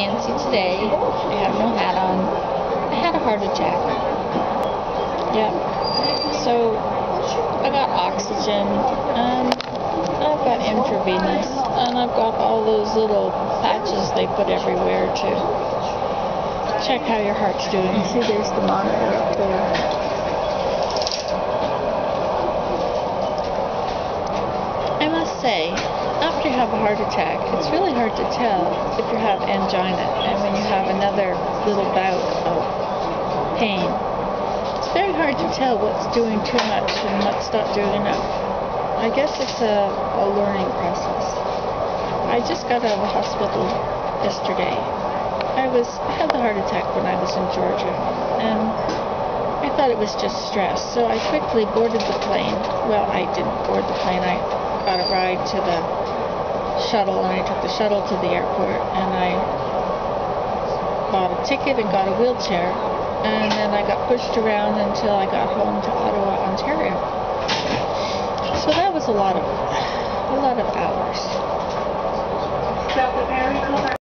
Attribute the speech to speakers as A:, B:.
A: Nancy today. I have no hat on. I had a heart attack. Yep. So I got oxygen and I've got intravenous and I've got all those little patches they put everywhere to check how your heart's doing. See, there's the monitor up there. I must say, after you have a heart attack, it's really hard to tell if you have angina and when you have another little bout of pain. It's very hard to tell what's doing too much and what's not doing enough. I guess it's a, a learning process. I just got out of the hospital yesterday. I was I had the heart attack when I was in Georgia and I thought it was just stress. So I quickly boarded the plane. Well, I didn't board the plane. I got a ride to the shuttle and I took the shuttle to the airport and I bought a ticket and got a wheelchair and then I got pushed around until I got home to Ottawa, Ontario. So that was a lot of a lot of hours.